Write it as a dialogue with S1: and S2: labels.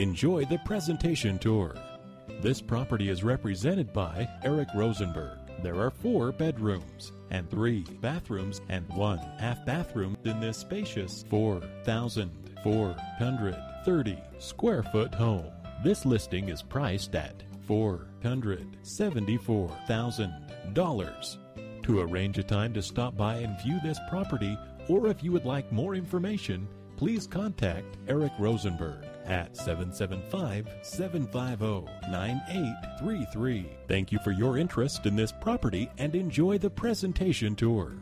S1: enjoy the presentation tour. This property is represented by Eric Rosenberg. There are four bedrooms and three bathrooms and one half bathroom in this spacious 4,430 square foot home. This listing is priced at $474,000. To arrange a time to stop by and view this property, or if you would like more information, please contact Eric Rosenberg at 775 750 9833. Thank you for your interest in this property and enjoy the presentation tour.